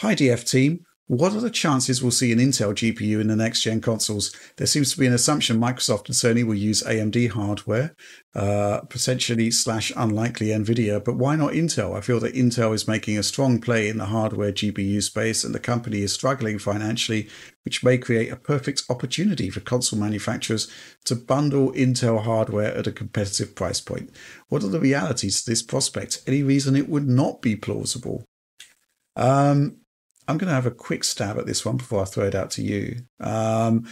Hi, DF team. What are the chances we'll see an Intel GPU in the next gen consoles? There seems to be an assumption Microsoft and Sony will use AMD hardware, uh, potentially slash unlikely Nvidia, but why not Intel? I feel that Intel is making a strong play in the hardware GPU space and the company is struggling financially, which may create a perfect opportunity for console manufacturers to bundle Intel hardware at a competitive price point. What are the realities to this prospect? Any reason it would not be plausible? Um, I'm going to have a quick stab at this one before I throw it out to you. Um,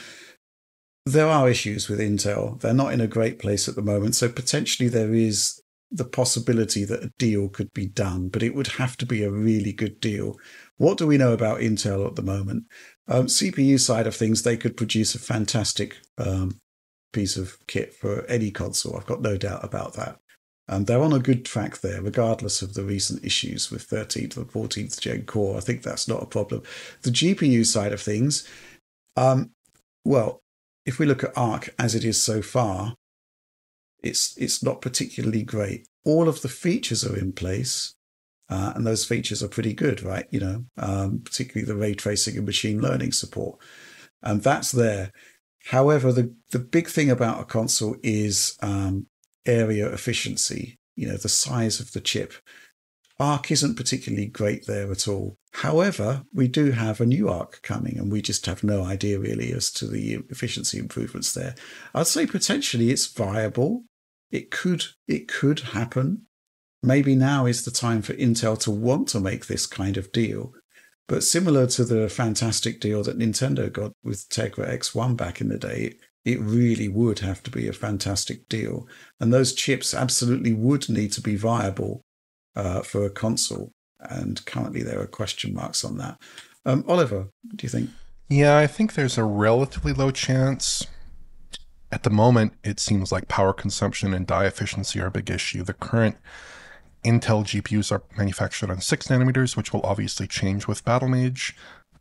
there are issues with Intel. They're not in a great place at the moment. So potentially there is the possibility that a deal could be done, but it would have to be a really good deal. What do we know about Intel at the moment? Um, CPU side of things, they could produce a fantastic um, piece of kit for any console. I've got no doubt about that. And they're on a good track there, regardless of the recent issues with 13th and 14th gen core. I think that's not a problem. The GPU side of things, um, well, if we look at Arc as it is so far, it's it's not particularly great. All of the features are in place, uh, and those features are pretty good, right? You know, um, particularly the ray tracing and machine learning support, and that's there. However, the the big thing about a console is um, area efficiency, you know, the size of the chip. Arc isn't particularly great there at all. However, we do have a new Arc coming, and we just have no idea really as to the efficiency improvements there. I'd say potentially it's viable. It could it could happen. Maybe now is the time for Intel to want to make this kind of deal. But similar to the fantastic deal that Nintendo got with Tegra X1 back in the day, it really would have to be a fantastic deal. And those chips absolutely would need to be viable uh, for a console. And currently, there are question marks on that. Um, Oliver, do you think? Yeah, I think there's a relatively low chance. At the moment, it seems like power consumption and die efficiency are a big issue. The current Intel GPUs are manufactured on 6 nanometers, which will obviously change with Battlemage.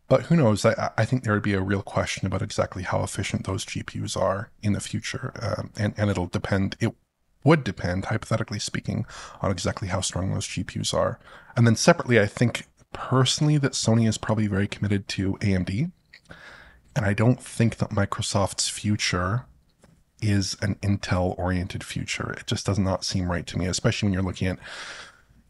But who knows? I, I, think there would be a real question about exactly how efficient those GPUs are in the future. Um, and, and it'll depend, it would depend, hypothetically speaking, on exactly how strong those GPUs are. And then separately, I think personally that Sony is probably very committed to AMD. And I don't think that Microsoft's future is an Intel oriented future. It just does not seem right to me, especially when you're looking at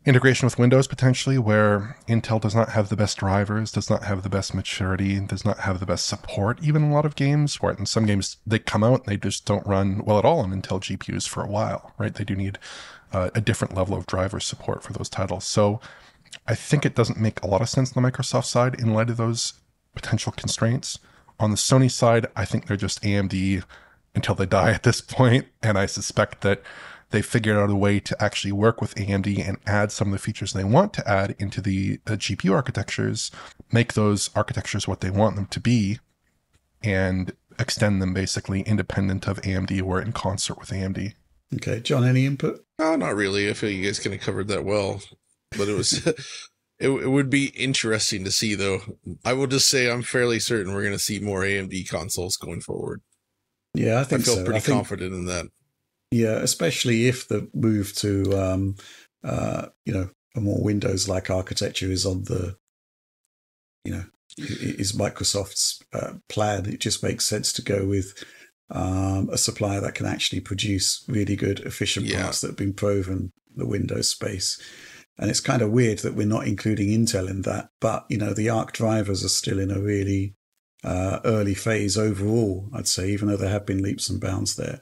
integration with Windows potentially, where Intel does not have the best drivers, does not have the best maturity, does not have the best support, even a lot of games, where in some games they come out and they just don't run well at all on Intel GPUs for a while, right? They do need uh, a different level of driver support for those titles. So I think it doesn't make a lot of sense on the Microsoft side in light of those potential constraints. On the Sony side, I think they're just AMD until they die at this point, and I suspect that they figured out a way to actually work with AMD and add some of the features they want to add into the, the GPU architectures, make those architectures what they want them to be, and extend them basically independent of AMD or in concert with AMD. Okay, John, any input? No, not really. I feel you guys kind of covered that well, but it was. It, it would be interesting to see, though. I will just say I'm fairly certain we're going to see more AMD consoles going forward. Yeah, I think I feel so. pretty I think, confident in that. Yeah, especially if the move to um, uh, you know a more Windows-like architecture is on the you know is Microsoft's uh, plan. It just makes sense to go with um, a supplier that can actually produce really good, efficient Yeah. parts that have been proven in the Windows space. And it's kind of weird that we're not including Intel in that, but you know the Arc drivers are still in a really uh, early phase overall. I'd say, even though there have been leaps and bounds there.